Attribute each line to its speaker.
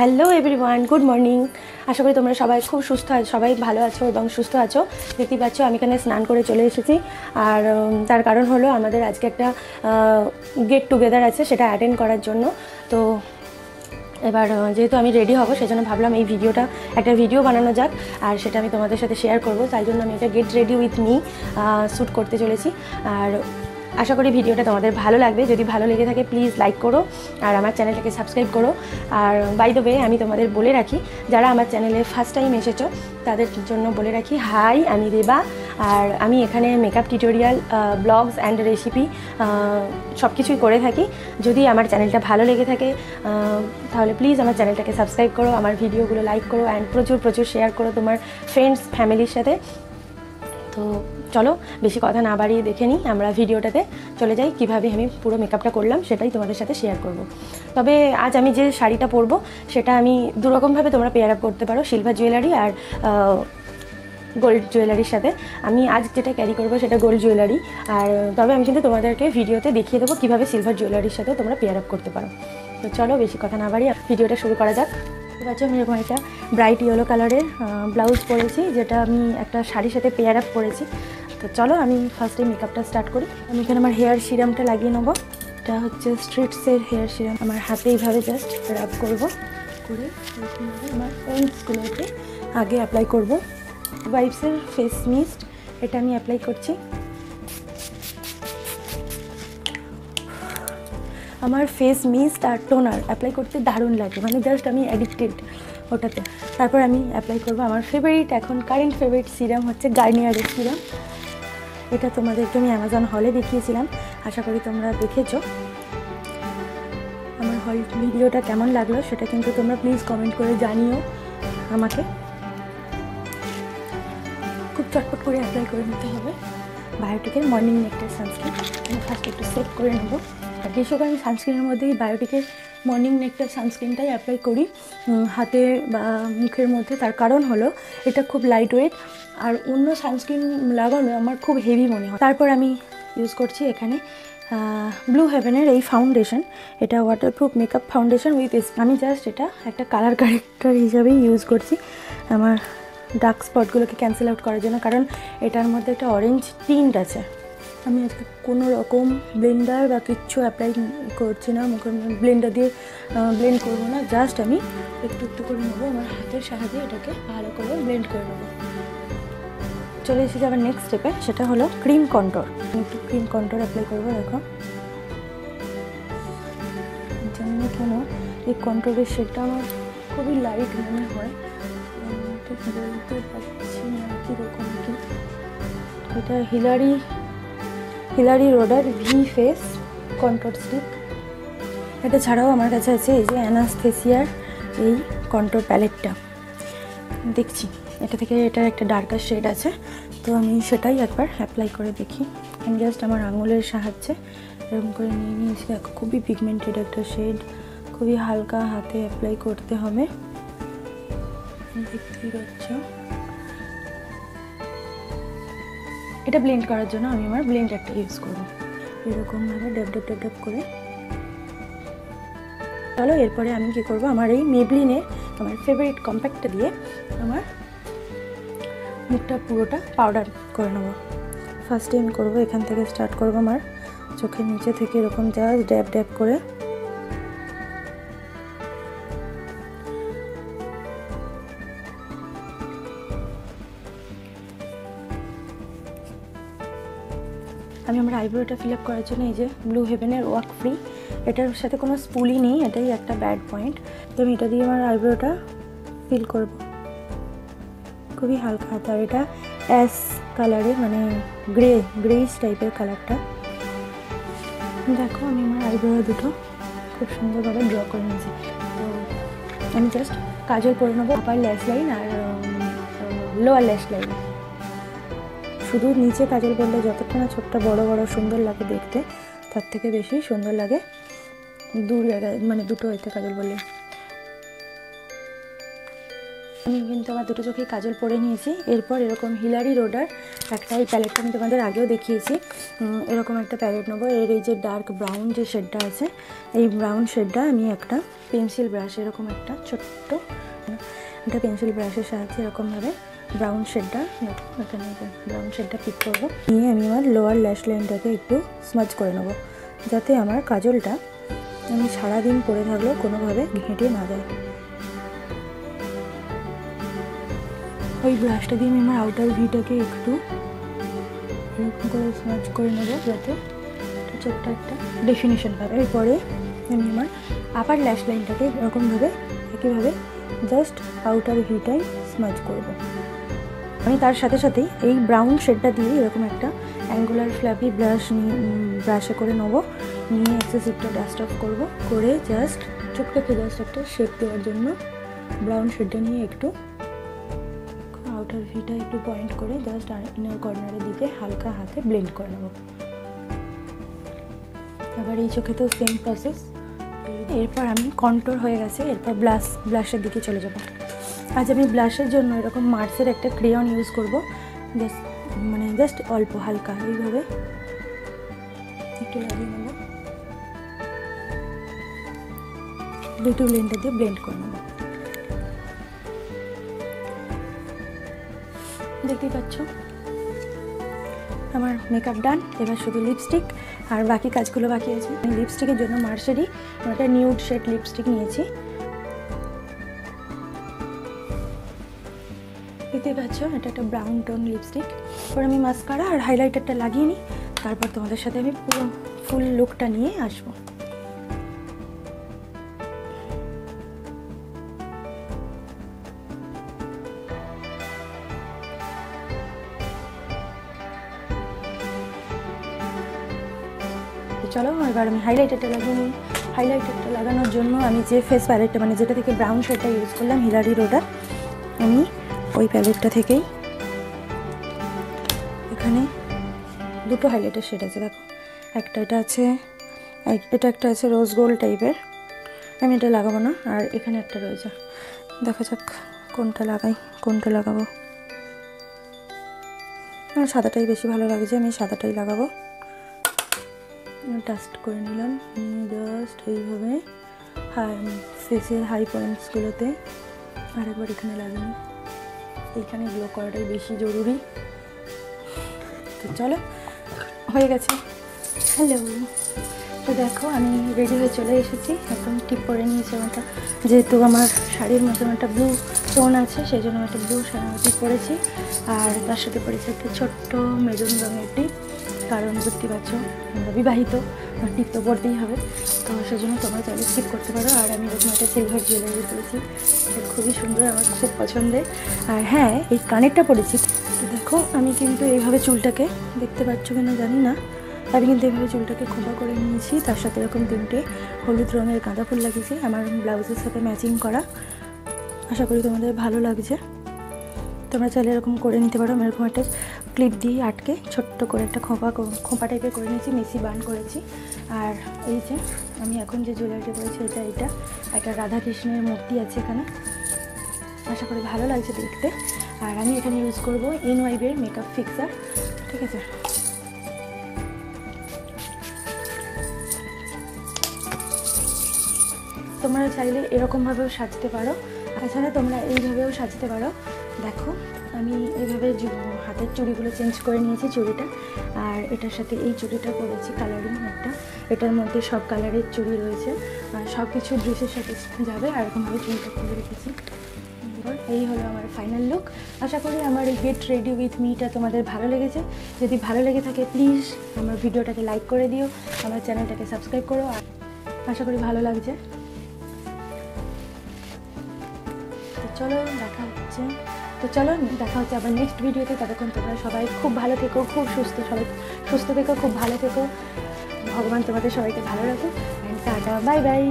Speaker 1: Hello everyone good morning আশা করি তোমরা সবাই খুব সুস্থ আছো, সবাই ভালো আছো এবং সুস্থ আছো। দেখতেই পাচ্ছ, আমি এখানে স্নান করে চলে এসেছি। আর তার কারণ হলো আমাদের আজকে একটা গেট টুগেদার আছে সেটা অ্যাটেন্ড করার জন্য। তো, এবার যেহেতু আমি রেডি হব, সেজন্য ভাবলাম এই ভিডিওটা একটা ভিডিও বানানো যাক। আর সেটা আমি তোমাদের সাথে শেয়ার করব। তাই জন্য আমি একটা get ready with me shoot করতে চলেছি। আর আশা করি ভিডিওটা তোমাদের ভালো লাগবে। যদি ভালো লেগে থাকে প্লিজ লাইক করো আর আমার চ্যানেলটাকে সাবস্ক্রাইব করো। আর বাই দ্য ওয়ে আমি তোমাদের বলে রাখি, যারা আমার চ্যানেলে ফার্স্ট টাইম এসেছ, তাদের জন্য বলে রাখি হাই আমি দেবা। আর আমি এখানে makeup tutorial blogs and recipe সব কিছুই করে থাকি। যদি আমার চ্যানেলটা ভালো লেগে থাকে তাহলে প্লিজ আমার চ্যানেলটাকে সাবস্ক্রাইব করো, আমার ভিডিওগুলো লাইক করো অ্যান্ড প্রচুর প্রচুর শেয়ার করো তোমার ফ্রেন্ডস ফ্যামিলির সাথে। তো চলো, বেশি কথা না বাড়িয়ে দেখে নিই আমরা ভিডিওটাতে। চলে যাই, কীভাবে আমি পুরো মেকআপটা করলাম সেটাই তোমাদের সাথে শেয়ার করব। তবে আজ আমি যে শাড়িটা পরবো, সেটা আমি দুরকমভাবে তোমরা পেয়ার আপ করতে পারো সিলভার জুয়েলারি আর গোল্ড জুয়েলারির সাথে। আমি আজ যেটা ক্যারি করব সেটা গোল্ড জুয়েলারি আর, তবে আমি কিন্তু তোমাদেরকে ভিডিওতে দেখিয়ে দেবো কীভাবে সিলভার জুয়েলারির সাথে তোমরা পেয়ার আপ করতে পারো। তো চলো, বেশি কথা না বাড়িয়ে ভিডিওটা শুরু করা যাক। দেখতে পাচ্ছ, আমি এরকম একটা ব্রাইট ইয়েলো কালারের ব্লাউজ পরেছি, যেটা আমি একটা শাড়ির সাথে পেয়ার আপ করেছি। তো চলো, আমি ফার্স্টে মেকআপটা স্টার্ট করি। আমি এখানে আমার হেয়ার সিরামটা লাগিয়ে নেব। এটা হচ্ছে স্ট্রিটসের হেয়ার সিরাম আমার হাতে এইভাবে জাস্ট রাব করব। করে আমার পয়েন্টসগুলোতে আগে অ্যাপ্লাই করব। ওয়াইপসের ফেস মিস্ট এটা আমি অ্যাপ্লাই করছি। আমার ফেস মিস্ট আর টোনার অ্যাপ্লাই করতে দারুণ লাগে। মানে জাস্ট আমি অ্যাডিক্টেড ওটাতে। তারপর আমি অ্যাপ্লাই করব আমার ফেভারিট এখন কারেন্ট ফেভারিট সিরাম হচ্ছে গার্নিয়ারের সিরাম এটা তোমাদেরকে আমি অ্যামাজন হলে দেখিয়েছিলাম। আশা করি তোমরা দেখেছ। আমার হল ভিডিওটা কেমন লাগল সেটা কিন্তু তোমরা প্লিজ কমেন্ট করে জানিও আমাকে। খুব চটপট করে অ্যাপ্লাই করে নিতে হবে। বায়োটিকের মর্নিং নেকটার সানস্ক্রিন আমি ফার্স্ট একটু সেট করে নেব। আর আমি সানস্ক্রিনের মধ্যে এই বায়োটিকের মর্নিং নেকটার সানস্ক্রিনটাই অ্যাপ্লাই করি। হাতে বা মুখের মধ্যে। তার কারণ হলো, এটা খুব লাইট ওয়েট আর অন্য সানস্ক্রিন লাগানো আমার খুব হেভি মনে হয়। তারপর আমি ইউজ করছি এখানে ব্লু হেভেনের এই ফাউন্ডেশন এটা ওয়াটারপ্রুফ মেকআপ ফাউন্ডেশন উইথ আমি জাস্ট এটা একটা কালার কারেক্টার হিসাবেই ইউজ করছি। আমার ডার্ক স্পটগুলোকে ক্যান্সেল আউট করার জন্য। কারণ এটার মধ্যে একটা অরেঞ্জ টিন্ট আছে। আমি আজকে কোনো রকম ব্লেন্ডার বা কিচ্ছু অ্যাপ্লাই করছি না মুখের ব্লেন্ডার দিয়ে ব্লেন্ড করব না জাস্ট আমি একটু একটু করে নেব আমার হাতের সাহায্যে এটাকে ভালো করে ব্লেন্ড করে নেব। চলে এসেছি আবার নেক্সট স্টেপে সেটা হলো ক্রিম কন্ট্রোল আমি একটু ক্রিম কন্ট্রোল অ্যাপ্লাই করব, দেখো। জানি কেন এই কন্ট্রোলের শেডটা আমার খুবই লাইট মনে হয় ঠিক বলতে পারছি না কীরকম কি। এটা Hilary Hilary Rhoda V face control stick এটা ছাড়াও আমার কাছে আছে এই যে অ্যানাস্থেসিয়ার এই কন্ট্রোল প্যালেটটা দেখছি, এটা থেকে এটার একটা ডার্কার শেড আছে। তো আমি সেটাই একবার অ্যাপ্লাই করে দেখি। আমি জাস্ট আমার আঙুলের সাহায্যে এরকম করে নিয়ে নিয়েছি দেখো, খুবই পিগমেন্টেড একটা শেড খুবই হালকা হাতে অ্যাপ্লাই করতে হবে। দেখতেই পাচ্ছ। এটা ব্লেন্ড করার জন্য আমি আমার ব্লেন্ডারটা ইউজ করব। এরকমভাবে ডেপ ডেপ ডেপ ডেপ করে। চলো, এরপরে আমি কী করব? আমার এই মেবলিনের আমার ফেভারিট কম্প্যাক্টটা দিয়ে আমার মুখটা পুরোটা পাউডার করে নেব। ফার্স্টে আমি করব, এখান থেকে স্টার্ট করব আমার চোখের নিচে থেকে এরকম জাস্ট ড্যাব ড্যাব করে। আমার আইব্রোটা ফিল আপ করার জন্য এই যে ব্লু হেভেনের ওয়াক ফ্রি এটার সাথে কোনো স্পুলই নেই, এটাই একটা ব্যাড পয়েন্ট তো আমি এটা দিয়ে আমার আইব্রোটা ফিল করব। খুবই হালকা হাতে, আর এটা অ্যাস কালারের মানে গ্রে গ্রেইস টাইপের কালারটা দেখো, আমি আমার আইব্রো দুটো খুব সুন্দরভাবে ড্র করে নিয়েছি। তো আমি জাস্ট কাজল করে নেব আপার ল্যাশ লাইন আর লোয়ার ল্যাশ লাইন শুধু নিচে কাজল করলে যতটা না ছোট্ট, বড় বড়, সুন্দর লাগে দেখতে, তার থেকে বেশি সুন্দর লাগে দু জায়গায় মানে দুটো এতে কাজল বললে আমি কিন্তু আমার দুটো চোখে কাজল পরে নিয়েছি। এরপর এরকম হিলারি রোডার একটা এই প্যালেটটা আমি তোমাদের আগেও দেখিয়েছি। এরকম একটা প্যালেট নেব। এর এই যে ডার্ক ব্রাউন যে শেডটা আছে, এই ব্রাউন শেডটা আমি একটা পেন্সিল ব্রাশ এরকম একটা ছোট্ট, একটা পেন্সিল ব্রাশের সাহায্যে এরকমভাবে ব্রাউন শেডটা এখানে ব্রাউন শেডটা পিক করব। নিয়ে আমি আমার লোয়ার ল্যাশ লাইনটাকে একটু স্মাচ করে নেব, যাতে আমার কাজলটা আমি সারাদিন পরে থাকলেও কোনোভাবে ঘেঁটে না যায়। ওই ব্রাশটা দিয়ে আমি আমার আউটার ভিটাকে একটু এরকম করে স্মাচ করে নেব, যাতে ছোট্ট একটা ডেফিনেশন পাবে। এরপরে আমি আমার আপার ল্যাশ লাইনটাকে এরকমভাবে, একইভাবে জাস্ট আউটার ভিটাই স্মাচ করব। আমি তার সাথে সাথেই এই ব্রাউন শেডটা দিয়ে এরকম একটা অ্যাঙ্গুলার ফ্ল্যাপি ব্রাশ নিয়ে ব্রাশে করে নেব। নিয়ে এক্সেসিভটা ডাস্ট অফ করব। করে জাস্ট একটা জাস্ট একটা শেপ দেওয়ার জন্য ব্রাউন শেডটা নিয়ে একটু আউটার ভিটা একটু পয়েন্ট করে জাস্ট ইনার কর্নারের দিকে হালকা হাতে ব্লেন্ড করে নেব। আবার এই চোখে তো সেম প্রসেস এরপর আমি কন্ট্রোল হয়ে গেছে। এরপর ব্লাশ ব্লাশের দিকে চলে যাব। আজ আমি ব্লাশের জন্য এরকম মার্সের একটা ক্রেয়ন ইউজ করব। জাস্ট মানে জাস্ট অল্প, হালকা, এইভাবে। একটু লাগিয়ে নেব। দুটো ব্লেন্ডার দিয়ে ব্লেন্ড করে নেব। দেখতেই পাচ্ছ? আমার মেকআপ ডান এবার শুধু লিপস্টিক আর বাকি কাজগুলো বাকি আছে। লিপস্টিকের জন্য মার্সেরই একটা নিউড শেড লিপস্টিক নিয়েছি। দেখতেই পাচ্ছ, এটা একটা ব্রাউন টোন লিপস্টিক এবার আমি মাস্কারা আর হাইলাইটারটা লাগিয়ে নিই, তারপর তোমাদের সাথে আমি পুরো ফুল লুকটা নিয়ে আসব। চলো, এবার আমি হাইলাইটারটা লাগিয়ে নিই। হাইলাইটারটা লাগানোর জন্য আমি যে ফেস প্যালেটটা মানে যেটা থেকে ব্রাউন শেডটা ইউজ করলাম হিলারি রোডার আমি ওই প্যালেটটা থেকেই। এখানে দুটো হাইলাইটার শেড আছে, দেখো। একটা এটা আছে, এটা একটা আছে রোজ গোল্ড টাইপের আমি এটা লাগাবো না, আর এখানে একটা রয়েছে। দেখা যাক কোনটা লাগাই, কোনটা লাগাবো। আমার সাদাটাই বেশি ভালো লাগছে আমি সাদাটাই লাগাবো। ডাস্ট করে নিলাম। জাস্ট এইভাবে। হাই ফেসের হাই পয়েন্টসগুলোতে আরেকবার এখানে লাগিয়ে এইখানে গ্লো করাটাই বেশি জরুরি। তো চলো, হয়ে গেছে। হ্যালো তো দেখো, আমি রেডি হয়ে চলে এসেছি। একদম টিপ করে নিয়েছি আমারটা। যেহেতু আমার শাড়ির মতো একটা ব্লু টোন আছে, সেই জন্য আমি একটা ব্লু টিপ পরেছি। আর তার সাথে পরেছি একটা ছোট্ট মেরুন রঙের টিপ কারণ বুঝতে পারছ, আমরা বিবাহিত টিপ তো পরতেই হবে, তো সেজন্য তোমরা চাইলে স্কিপ করতে পারো। আর আমি এরকম একটা সিলভার জুয়েলারি পরেছি এটা খুবই সুন্দর, আমার খুব পছন্দের। আর হ্যাঁ এই কানেরটা পরেছি, তো দেখো, আমি কিন্তু এইভাবে চুলটাকে, দেখতে পাচ্ছ কিনা জানি না, আমি কিন্তু এইভাবে চুলটাকে খোপা করে নিয়েছি, তার সাথে এরকম তিনটে হলুদ রঙের গাঁদা ফুল লাগিয়েছি, আমার ব্লাউজের সাথে ম্যাচিং করা। আশা করি তোমাদের ভালো লাগছে। তোমরা চাইলে এরকম করে নিতে পারো। আমি এরকম একটা ক্লিপ দিয়ে আটকে ছোট্ট করে একটা খোঁপা খোঁপা টাইপের করে নিয়েছি মেসি বান করেছি। আর এই যে আমি এখন যে জুয়েলারিটা করেছি, এটা এটা একটা রাধাকৃষ্ণের মূর্তি আছে এখানে। আশা করি ভালো লাগছে দেখতে। আর আমি এখানে ইউজ করব এন ওয়াইবের মেকআপ ফিক্সার ঠিক আছে? তোমরা চাইলে এরকমভাবেও সাজতে পারো। তাছাড়া তোমরা এইভাবেও সাজতে পারো। দেখো, আমি এইভাবে হাতের চুড়িগুলো চেঞ্জ করে নিয়েছি চুড়িটা, আর এটার সাথে এই চুড়িটা করেছি কালারিং একটা। এটার মধ্যে সব কালারের চুড়ি রয়েছে, আর সব কিছু ড্রেসের সাথে যাবে, আর এরকমভাবে চুড়িটা করে রেখেছি এই হলো আমার ফাইনাল লুক আশা করি আমার এই গেট রেডি উইথ মিটা তোমাদের ভালো লেগেছে। যদি ভালো লেগে থাকে প্লিজ আমার ভিডিওটাকে লাইক করে দিও, আমার চ্যানেলটাকে সাবস্ক্রাইব করো, আর আশা করি ভালো লাগছে। চলো, দেখা হচ্ছে। তো চলো, দেখা হচ্ছে আবার নেক্সট ভিডিওতে ততক্ষণ তোমরা সবাই খুব ভালো থেকো, খুব সুস্থ, সবাই সুস্থ থেকো, খুব ভালো থেকো। ভগবান তোমাদের সবাইকে ভালো রাখো অ্যান্ড টাটা বাই বাই